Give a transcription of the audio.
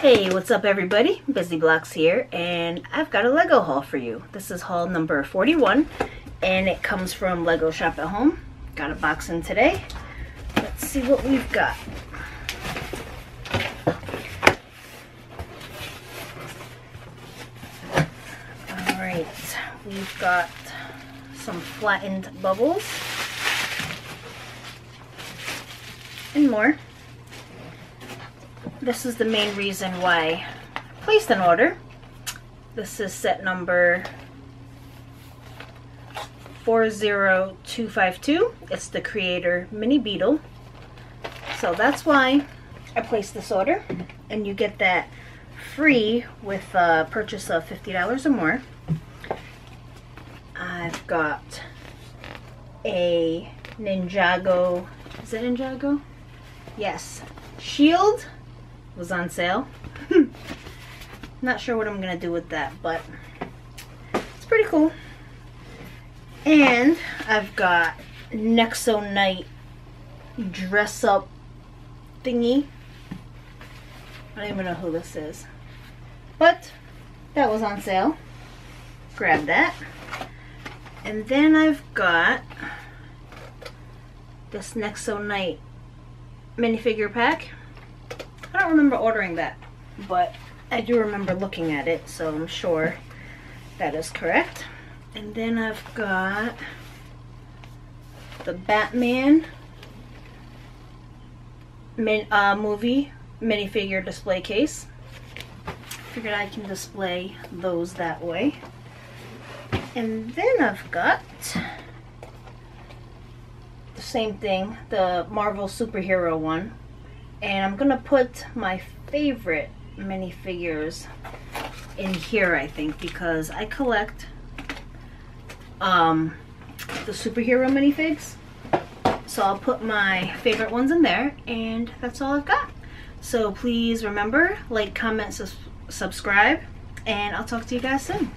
Hey, what's up everybody? Bizzy Blox here, and I've got a Lego haul for you. This is haul number 41, and it comes from Lego Shop at Home. Got a box in today. Let's see what we've got. Alright, we've got some flattened bubbles and more this is the main reason why I placed an order. This is set number 40252. It's the Creator Mini Beetle. So that's why I placed this order. And you get that free with a purchase of $50 or more. I've got a Ninjago, is it Ninjago? Yes, shield was on sale. Not sure what I'm going to do with that, but it's pretty cool. And I've got Nexo Knight dress up thingy. I don't even know who this is. But that was on sale. Grab that. And then I've got this Nexo Knight minifigure pack. Don't remember ordering that, but I do remember looking at it, so I'm sure that is correct. And then I've got the Batman min, uh, movie minifigure display case. Figured I can display those that way. And then I've got the same thing, the Marvel superhero one and I'm gonna put my favorite minifigures in here I think because I collect um, the superhero minifigs. So I'll put my favorite ones in there and that's all I've got. So please remember like comment subscribe and I'll talk to you guys soon